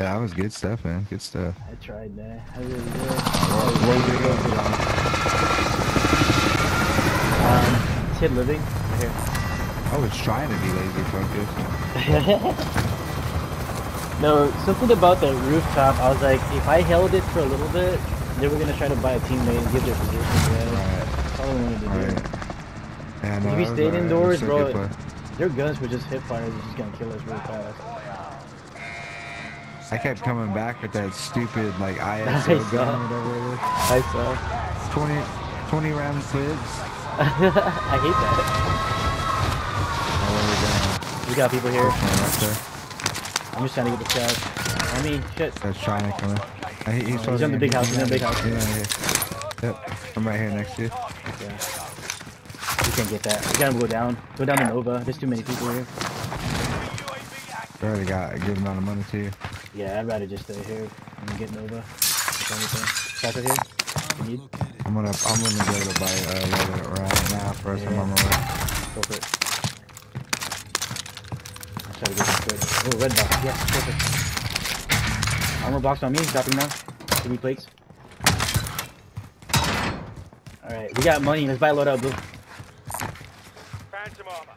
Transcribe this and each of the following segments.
that was good stuff, man. Good stuff. I tried that. I really did. It Um, Kid Living, right here. I was trying to be laser focused. no, something about that rooftop, I was like, if I held it for a little bit, they were gonna try to buy a teammate and give their position. Right. That's all I wanted to do. Alright. Yeah, If no, we that stayed alright. indoors, It was a good bro. Their guns were just hip fires, It's just gonna kill us real fast. I kept coming back with that stupid like I ISO saw. gun, whatever it is. I saw. 20, 20 round clips. I hate that. Oh, we? We got people here. There. I'm just trying to get the cash. I mean, shit. That's China coming. Uh, he- he's, Oh, he's on the big house, he's on the big house. On here. Yep. I'm right here next to you. Yeah. We can't get that. We gotta go down. Go down to Nova. There's too many people here. We already got a good amount of money too. Yeah, I'd rather just stay here and get Nova. If anything. Shots right here. You need? I'm gonna I'm gonna go to buy a uh, leather right now for us. I'm Yeah. on my way. Go for it. I'll try to get this good. Oh, red box. Yes, perfect. Armor box on me. Dropping now. Three plates. Alright, we got money. Let's buy a loadout, Blue. Phantom armor.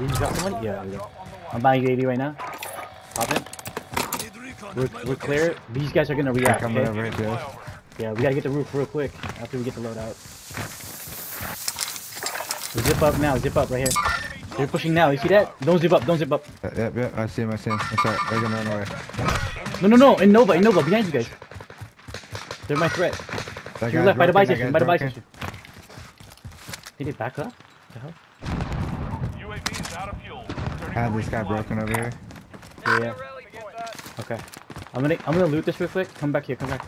You money? Yeah. I'm buying UAV right now. Pop it. We're, we're clear. These guys are gonna react. coming Okay? over here. Yeah, we gotta get the roof real quick after we get the loadout. We zip up now. Zip up right here. They're pushing now. You see that? Don't zip up. Don't zip up. Uh, Yep, yep. I see him. I see him. That's right. They're gonna run away. No, no, no. In Nova. In Nova. Behind you guys. They're my threat. That To your left. By the buy station. By the buy station. Did it back up? What The hell? UAV is out of fuel. Turning Had to this guy broken over here. Yeah, yeah. Okay. I'm gonna I'm gonna loot this real quick. Come back here. Come back.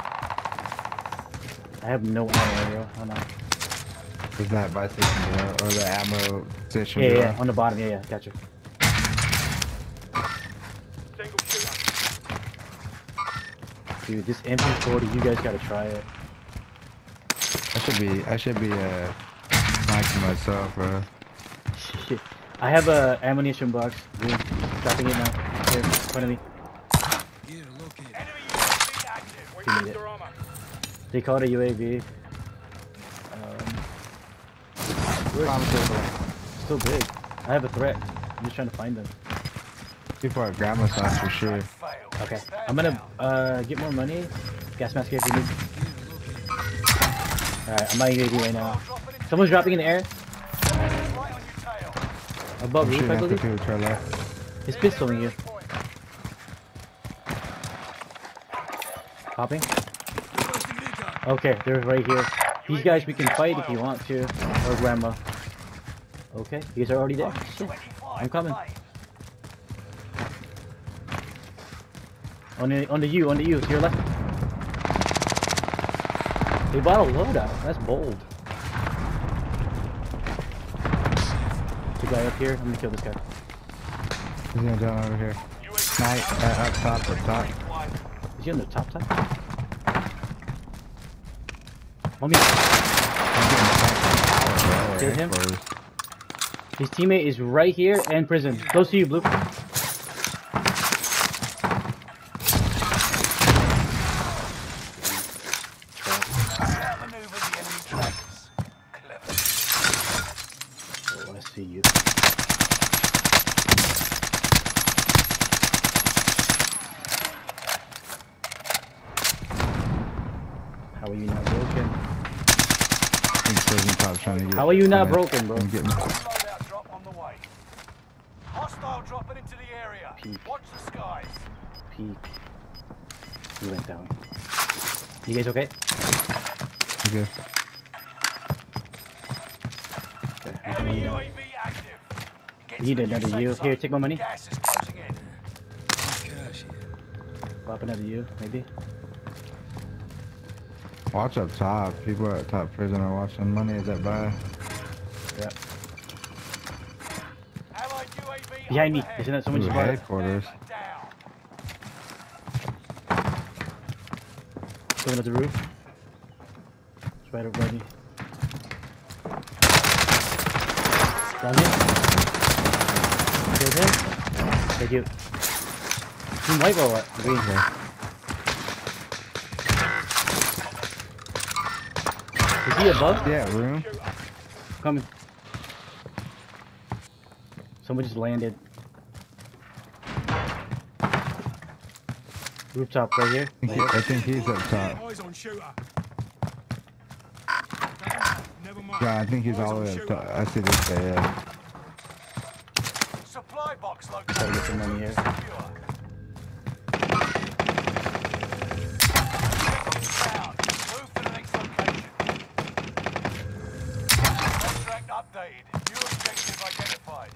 I have no ammo, bro. Hold on. There's that buy station below, or the ammo station. Yeah, below. yeah. On the bottom. Yeah, yeah. Gotcha. Dude, this MP40, you guys gotta try it. I should be. I should be uh, sniping myself, bro. I have a ammunition box. Dude, dropping it now. Here, in front of me. Enemy UAV active. We need your armor. They call it a UAV. Um? Still big. I have a threat. I'm just trying to find them. People are grandma's house for sure. Okay. I'm gonna uh get more money. Gas mask here if you need. Alright, I'm buying UAV right now. Someone's dropping in the air. Above I'm roof, I believe. people to our left. He's pistoling you. Popping. Okay, they're right here. These guys we can fight if you want to. Or grandma. Okay, you guys are already there. Shit. I'm coming. On the on the U, on the U, to your left. They bought a loadout. That's bold. Guy up here. I'm gonna kill this guy. He's gonna jump over here. UAV Night, uh, up top, up top. Is he on the top side? Mommy, I'm getting sniped from tower, bro, Kill him? headquarters. his teammate is right here and prison. Close to you, Blue. outmaneuver the enemy trackers. See you. How are you not broken? He's prison top trying to get. How are you not broken, bro? I'm getting. Loadout drop on the way. Hostile dropping into the area. Peek. Watch the skies. Peek. You went down. You guys okay? Okay. Okay. Need to another safe U. Here, take my money. Gas is closing in. Pop another U, maybe. Watch up top. People at top prison are watching. Money is that by. Yeah. Allied UAV Behind me. Isn't that someone Ooh, just bought it? headquarters. Down. Going up the roof. It's right over me. Down here. Killed him. Thank you. Team white or what? Green. Yeah. Is he above? Yeah, room. Coming. Someone just landed. Rooftop right here. I think, he, I think he's up top. Eyes on shooter. Never mind. Yeah, I think he's all the way up top. I see this guy, yeah. Box Gotta get some money here. Secure. Down. Move to the next location. Contract updated. New objective identified.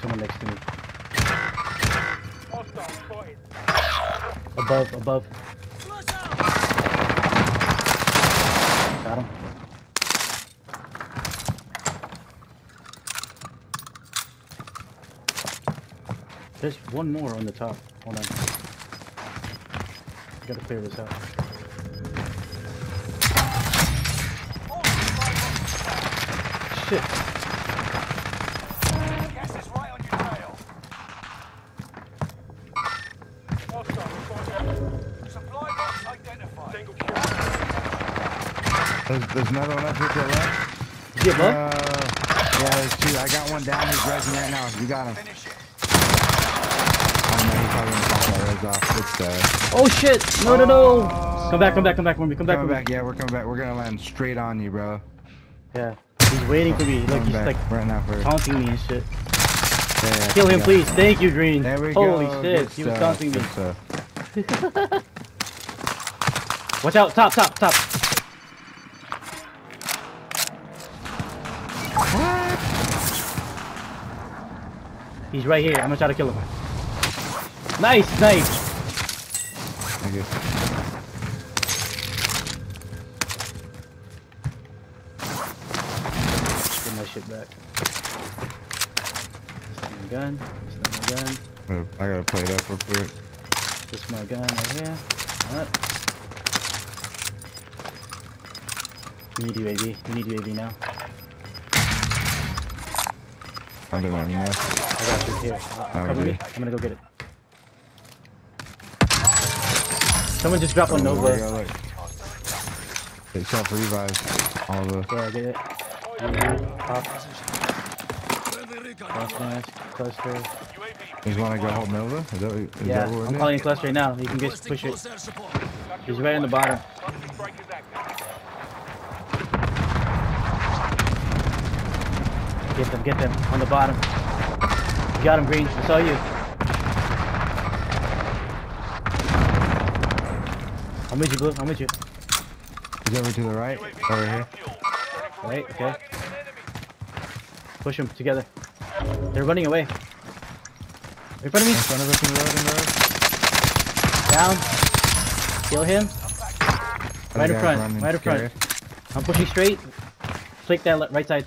Someone next to me. Above, above. Got him. There's one more on the top. Hold on. Gotta clear this out. All supply boxes down. Shit. Gas is right on your tail. Hostile spotted. Supply box identified. Single. There's, there's another one up here to the left. Is he? Uh, yeah, there's two. I got one down. He's rising right now. You got him. Finish it. Oh no, he's probably gonna pop that res off. It's uh, oh shit! No, no, no! Come back, come back, come back. Come back, coming Wormy. back. Yeah, we're coming back. We're gonna land straight on you, bro. Yeah. He's waiting for me. Like he's back like right now for. taunting me and shit. Yeah, yeah, Kill him, please. Thank you, Green. There we Holy go. shit, Good he was stuff, taunting me. Watch out, top, top, top. He's right here. I'm gonna try to kill him. Nice, nice. I guess. Get my shit back. This is my gun. This is my gun. I gotta play it up real quick. This is my gun right here. Alright. We need UAV. We need UAV now. I'm doing it now. I got you here. Uh. I'm gonna go get it. Someone just dropped on Oh, Nova. yeah, look. They self revive all of us. Yeah, get it. Cross smash, cluster. You want to go hold Nova? Is that, is Yeah, that I'm calling cluster right now. You can just push it. He's right in the bottom. Get them, get them. On the bottom. You got him, Green. I saw you. I'm with you, Blue. I'm with you. He's over to the right. Over here. Right, okay. Push them together. They're running away. In front of In me. front of us in the road, in the road. Down. Kill him. Right in front. Right in front. I'm pushing straight. Flick that right side.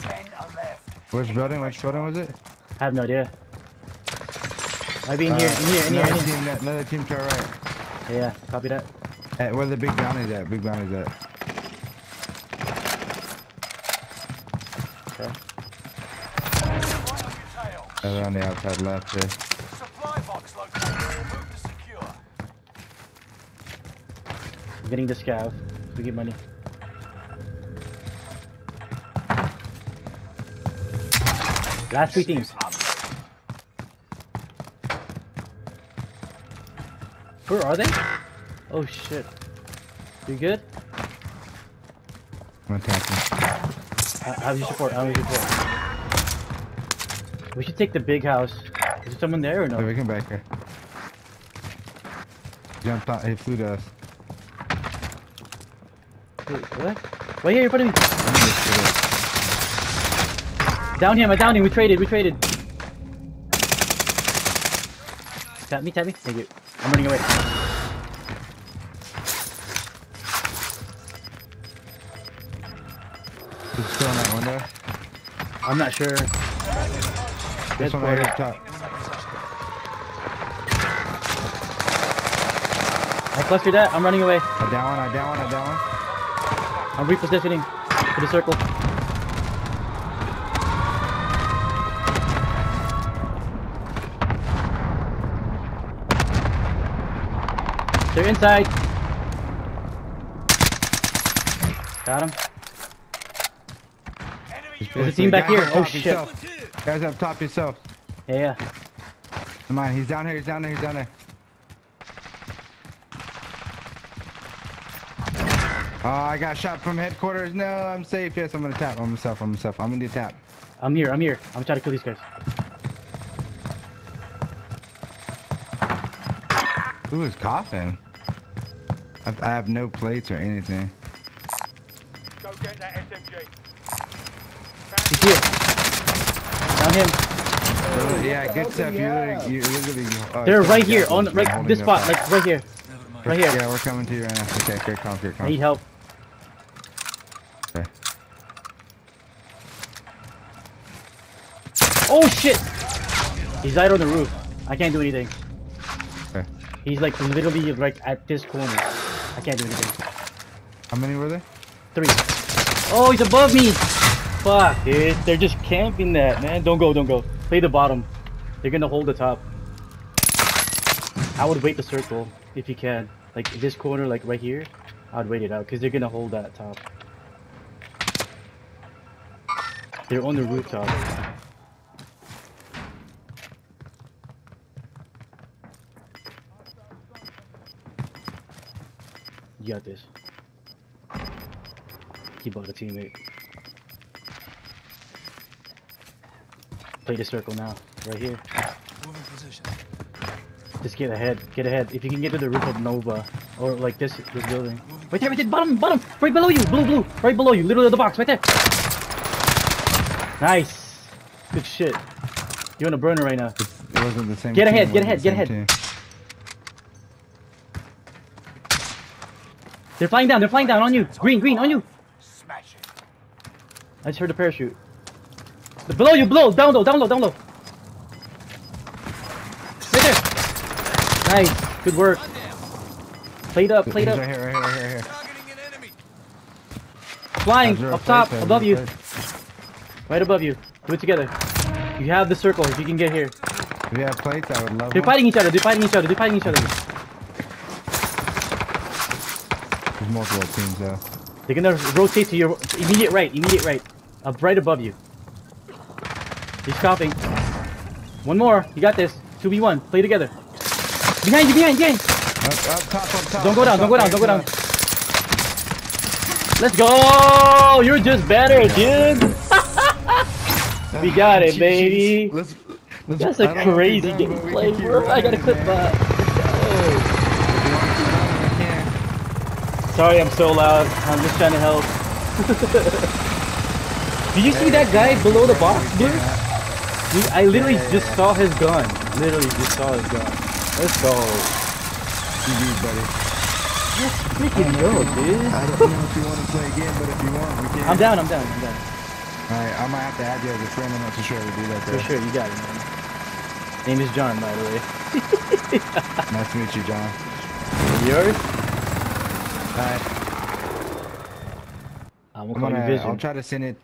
Ten are left. Which building? Which building was it? I have no idea. Might be in here, uh, in here, in here, in another here. team, another team to our right. Yeah, copy that. Hey, where the big bounty's at? Big bounty's at. Okay. Right on. They're on the outside left there. Supply box located. Move to secure. I'm getting the scav. We get money. Last three teams. Where are they? Oh shit. You good? I'm attacking. Your support? How's your support? We should take the big house. Is there someone there or no? we come back here. Jumped on. He flew to us. Wait, what? Right here in front of me. Let me just get it. Down him, I downed him. We traded, we traded. Tap me, tap me. Thank you. I'm running away. He's still in that window. I'm not sure. This one right up top. I clustered that. I'm running away. I down one. I down one. I down one. I'm repositioning to the circle. They're inside. Got him. There's a team back here. Oh shit. yourself. Guys up top yourself. Yeah, yeah. Come on, he's down here, he's down there, he's down there. Oh, I got shot from headquarters. No, I'm safe. Yes, I'm gonna tap on myself, on myself. I'm gonna tap. I'm here. I'm here. I'm trying to kill these guys. Who is coughing? I, I have no plates or anything. Go get that SMG. He's here. Down him. Oh, yeah, good stuff. You literally, you literally. uh, They're right here on right this spot, that. like right here. Right here. Yeah, we're coming to you right now. Okay, great comp, great I comp. need help. Okay. Oh shit! He's right on the roof. I can't do anything. Okay. He's like literally like at this corner. I can't do anything. How many were there? Three. Oh, he's above me. Fuck, dude. They're just camping that, man. Don't go, don't go. Play the bottom. They're gonna hold the top. I would wait the circle if you can. Like this corner, like right here. I'd wait it out because they're gonna hold that top. They're on the rooftop. You got this. Keep out the teammate. Play the circle now, right here. Moving position. Just get ahead, get ahead. If you can get to the roof of Nova, or like this this building. Right there, right there, bottom, bottom, right below you, blue, blue, right below you, literally the box, right there. Nice, good shit. You're on a burner right now. It wasn't the same. Get ahead, it get ahead, get ahead. team. They're flying down, they're flying down on you. Green, green, on you. Smash it. I just heard a parachute. The below you, below, down low, down low, down low. Right there. Nice, good work. Played up, played up. right here, right here, right here, right here. Targeting an enemy. Flying, up top, plates, above you. plates. Right above you. Do it together. You have the circle if you can get here. If you have plates, I would love They're one. fighting each other, they're fighting each other, they're fighting each other. There's multiple teams though. They're gonna rotate to your immediate right, immediate right. Up right above you. He's coughing. One more, you got this. 2v1, play together. Behind you, behind, behind! Up, up top, up top. Don't go down, don't go down, don't go down. Let's go! You're just better, dude! We got it, baby. Let's, let's, That's I a don't know what crazy you've done, but we gameplay, bro. I gotta clip man. that. If you want to keep running, we can. Sorry, I'm so loud. I'm just trying to help. Did you see that guy below the box, Blue? Dude, I literally just saw his gun. Literally just saw his gun. Let's go. GG, buddy. Let's freaking go, dude. I don't know if you want to play again, but if you want, we can. I'm down, I'm down, I'm down. Alright, I might have to add you as a friend. I'm not too sure we do that though. For sure, you got it, man. Name is John, by the way. Nice to meet you, John. Yours? Alright, I'm gonna I'm gonna. I'll try to send it